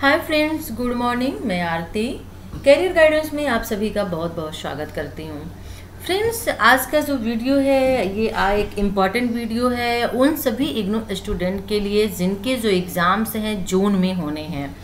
Hi friends good morning मैं आरती। Career guidance में आप सभी का बहुत बहुत स्वागत करती हूँ। फ्रेंड्स आज का जो वीडियो है, ये आ एक इंपॉर्टेंट वीडियो है। उन सभी इग्नो स्टूडेंट के लिए जिनके जो एग्ज़ाम्स हैं, जून में होने हैं।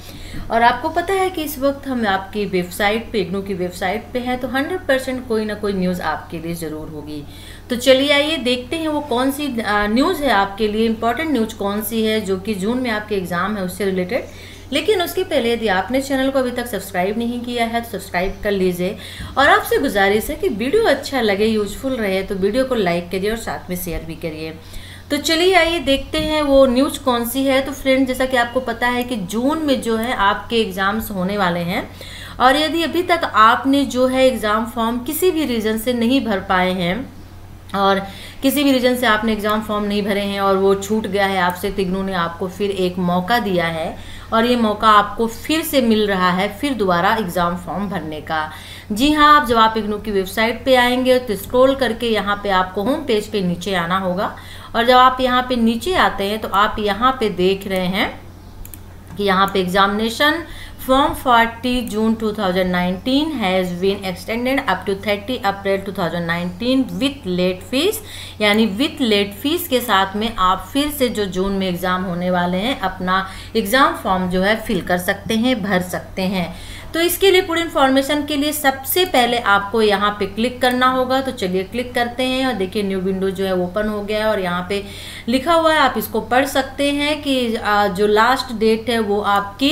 और आपको पता है कि इस वक्त हम आपकी वेबसाइट पे, इग्नो की वेबसाइट पे हैं तो 100 परसेंट कोई ना कोई न्यूज़ आपके लिए ज़रूर होगी। तो चलिए आइए, देखते हैं वो कौन सी न्यूज़ है आपके लिए। इंपॉर्टेंट न्यूज़ कौन सी है, जो कि जून में आपके एग्ज़ाम है, उससे रिलेटेड लेकिन उसके पहले यदि आपने चैनल को अभी तक सब्सक्राइब नहीं किया है तो सब्सक्राइब कर लीजिए। और आपसे गुजारिश है कि वीडियो अच्छा लगे यूजफुल रहे तो वीडियो को लाइक करिए और साथ में शेयर भी करिए। तो चलिए आइए देखते हैं वो न्यूज़ कौन सी है। तो फ्रेंड जैसा कि आपको पता है कि जून में जो है आपके एग्ज़ाम्स होने वाले हैं। और यदि अभी तक आपने जो है एग्ज़ाम फॉर्म किसी भी रीज़न से नहीं भर पाए हैं, और किसी भी रीजन से आपने एग्ज़ाम फॉर्म नहीं भरे हैं, और वो छूट गया है आपसे तिगनू ने आपको फिर एक मौका दिया है और ये मौका आपको फिर से मिल रहा है फिर दोबारा एग्ज़ाम फॉर्म भरने का। जी हाँ आप जब आप इग्नू की वेबसाइट पे आएँगे तो स्क्रॉल करके यहाँ पे आपको होम पेज पे नीचे आना होगा। और जब आप यहाँ पे नीचे आते हैं तो आप यहाँ पे देख रहे हैं कि यहाँ पे examination form 40 June 2019 has been extended up to 30 April 2019 with late fees यानी विथ लेट फ़ीस के साथ में आप फिर से जो जून में एग्ज़ाम होने वाले हैं, अपना एग्ज़ाम फॉर्म जो है फिल कर सकते हैं, भर सकते हैं। तो इसके लिए पूरी इन्फॉर्मेशन के लिए सबसे पहले आपको यहाँ पे क्लिक करना होगा। तो चलिए क्लिक करते हैं और देखिए न्यू विंडो जो है ओपन हो गया है और यहाँ पे लिखा हुआ है, आप इसको पढ़ सकते हैं कि जो लास्ट डेट है वो आपकी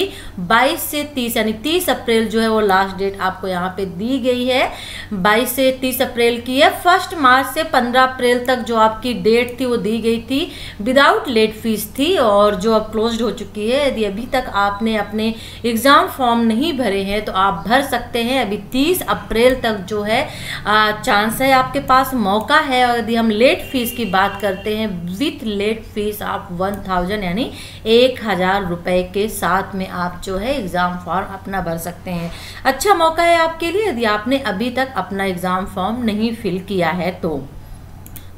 22 से 30 यानी 30 अप्रैल जो है वो लास्ट डेट आपको यहाँ पे दी गई है। 22 से 30 अप्रैल की है। फ़र्स्ट मार्च से 15 अप्रैल तक जो आपकी डेट थी वो दी गई थी। विदाउट लेट फ़ीस थी और जो अब क्लोज हो चुकी है, यदि अभी तक आपने अपने एग्ज़ाम फॉर्म नहीं भरे हैं हैं तो आप भर सकते हैं। अभी 30 अप्रैल तक जो है चांस है आपके पास, मौका है। और यदि हम लेट फ़ीस की बात करते हैं विथ लेट फ़ीस आप वन थाउज़ेंड यानी एक हज़ार रुपये के साथ में आप जो है एग्ज़ाम फॉर्म अपना भर सकते हैं। अच्छा मौका है आपके लिए, यदि आपने अभी तक अपना एग्ज़ाम फॉर्म नहीं फिल किया है तो।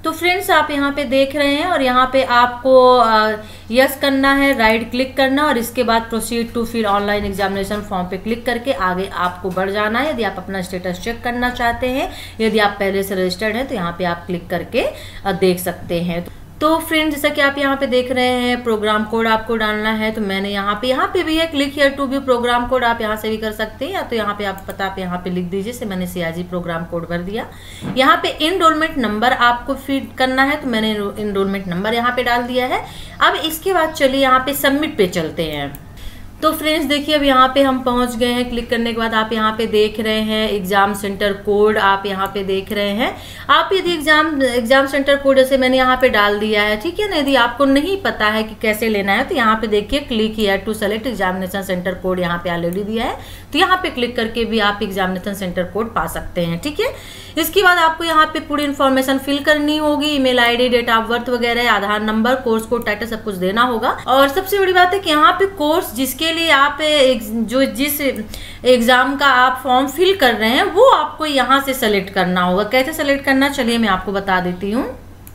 तो फ्रेंड्स, आप यहाँ पे देख रहे हैं और यहाँ पे आपको यस करना है राइट क्लिक करना और इसके बाद प्रोसीड टू फिर ऑनलाइन एग्जामिनेशन फॉर्म पे क्लिक करके आगे आपको बढ़ जाना है। यदि आप अपना स्टेटस चेक करना चाहते हैं, यदि आप पहले से रजिस्टर्ड हैं तो यहाँ पे आप क्लिक करके देख सकते हैं। तो फ्रेंड, जैसा कि आप यहाँ पे देख रहे हैं प्रोग्राम कोड आपको डालना है तो मैंने यहाँ पे यहाँ पे भी है क्लिक हेयर टू भी प्रोग्राम कोड आप यहाँ से भी कर सकते हैं, या तो यहाँ पे आप पता, आप यहाँ पे लिख दीजिए से मैंने सियाजी प्रोग्राम कोड भर दिया। यहाँ पे इनरोलमेंट नंबर आपको फ़ीड करना है तो मैंने इनरोलमेंट नंबर यहाँ पे डाल दिया है। अब इसके बाद चलिए यहाँ पे सबमिट पे चलते हैं। तो फ्रेंड्स देखिए, अब यहाँ पे हम पहुँच गए हैं। क्लिक करने के बाद आप यहाँ पे देख रहे हैं एग्ज़ाम सेंटर कोड आप यहाँ पे देख रहे हैं। आप यदि एग्ज़ाम एग्ज़ाम सेंटर कोड जैसे मैंने यहाँ पे डाल दिया है, ठीक है ना? यदि आपको नहीं पता है कि कैसे लेना है तो यहाँ पे देखिए click here to select examination centre code यहाँ पे ऑलरेडी दिया है। तो यहाँ पे क्लिक करके भी आप एग्जामिनेशन सेंटर कोड पा सकते हैं, ठीक है? इसके बाद आपको यहाँ पे पूरी इन्फॉर्मेशन फिल करनी होगी। Email ID date of birth वगैरह, Aadhaar number course code title सब कुछ देना होगा। और सबसे बड़ी बात है कि यहाँ पे कोर्स जिसके लिए आप एक, जो जिस एग्ज़ाम का आप फॉर्म फिल कर रहे हैं वो आपको यहाँ से सेलेक्ट करना होगा। कैसे सेलेक्ट करना? चलिए मैं आपको बता देती हूँ।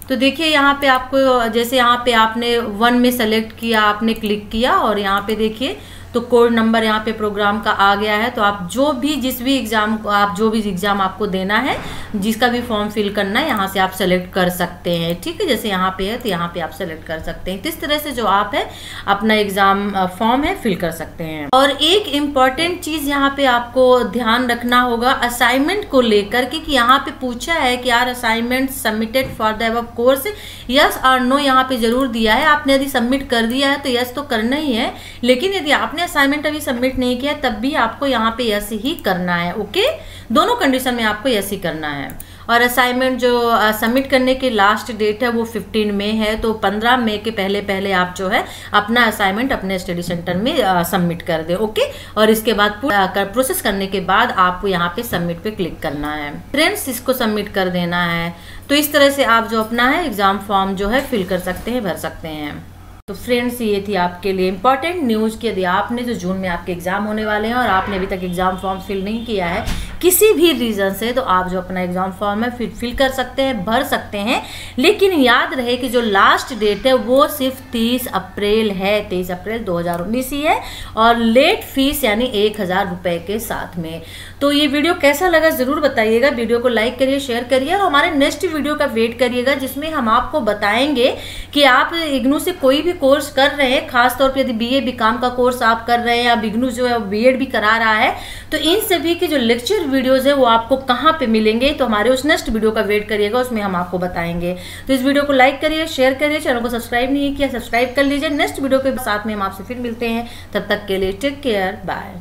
तो देखिए यहाँ पे आपको जैसे यहाँ पे आपने वन में सेलेक्ट किया आपने क्लिक किया और यहाँ पे देखिए तो कोड नंबर यहाँ पे प्रोग्राम का आ गया है तो आप जो भी, जिस भी एग्ज़ाम को, आप जो भी एग्ज़ाम आपको देना है, जिसका भी फॉर्म फिल करना है, यहाँ से आप सेलेक्ट कर सकते हैं, ठीक है? जैसे यहाँ पे है तो यहाँ पे आप सेलेक्ट कर सकते हैं। इस तरह से जो आप है, अपना एग्ज़ाम फॉर्म है, फिल कर सकते हैं। और एक इंपॉर्टेंट चीज़ यहाँ पे आपको ध्यान रखना होगा, असाइनमेंट को लेकर के, कि यहाँ पे पूछा है कि यार असाइनमेंट सबमिटेड फॉर द अब कोर्स, यस और नो यहाँ पे ज़रूर दिया है, आपने यदि सबमिट कर दिया है तो यस तो करना ही है, लेकिन यदि आपने असाइनमेंट अभी सबमिट नहीं किया तब भी आपको यहाँ पे यस ही करना है ओके दोनों कंडीशन में आपको यस ही करना है। और असाइनमेंट जो सबमिट करने की लास्ट डेट है वो 15 मई है तो 15 मई के पहले पहले आप जो है अपना असाइनमेंट अपने स्टडी सेंटर में सबमिट कर दे ओके और इसके बाद कर, प्रोसेस करने के बाद आपको यहाँ पे सबमिट पे क्लिक करना है। फ्रेंड्स इसको सबमिट कर देना है। तो इस तरह से आप जो अपना है एग्ज़ाम फॉर्म जो है फिल कर सकते हैं भर सकते हैं। तो फ्रेंड्स, ये थी आपके लिए इंपॉर्टेंट न्यूज़ कि। यदि आपने जो जून में आपके एग्ज़ाम होने वाले हैं और आपने अभी तक एग्ज़ाम फॉर्म फिल नहीं किया है किसी भी रीज़न से तो आप जो अपना एग्ज़ाम फॉर्म है, फिर फिल कर सकते हैं, भर सकते हैं। लेकिन याद रहे कि जो लास्ट डेट है, वो सिर्फ़ तीस अप्रैल है। तेईस अप्रैल दो हज़ार उन्नीस ही है और लेट फ़ीस यानी एक हज़ार रुपये के साथ में। तो ये वीडियो कैसा लगा ज़रूर बताइएगा। वीडियो को लाइक करिए शेयर करिए और हमारे नेक्स्ट वीडियो का वेट करिएगा, जिसमें हम आपको बताएँगे कि आप इग्नू से कोई भी कोर्स कर रहे हैं। खासतौर पर यदि बी ए का कोर्स आप कर रहे हैं या इग्नू जो है बी भी करा रहा है। तो इन सभी के जो लेक्चर वीडियोज़ है, वो आपको कहाँ पे मिलेंगे तो हमारे उस नेक्स्ट वीडियो का वेट करिएगा, उसमें हम आपको बताएँगे। तो इस वीडियो को लाइक करिए शेयर करिए चैनल को सब्सक्राइब नहीं किया सब्सक्राइब कर लीजिए। नेक्स्ट वीडियो के साथ में हम आपसे फिर मिलते हैं। तब तक के लिए टेक केयर बाय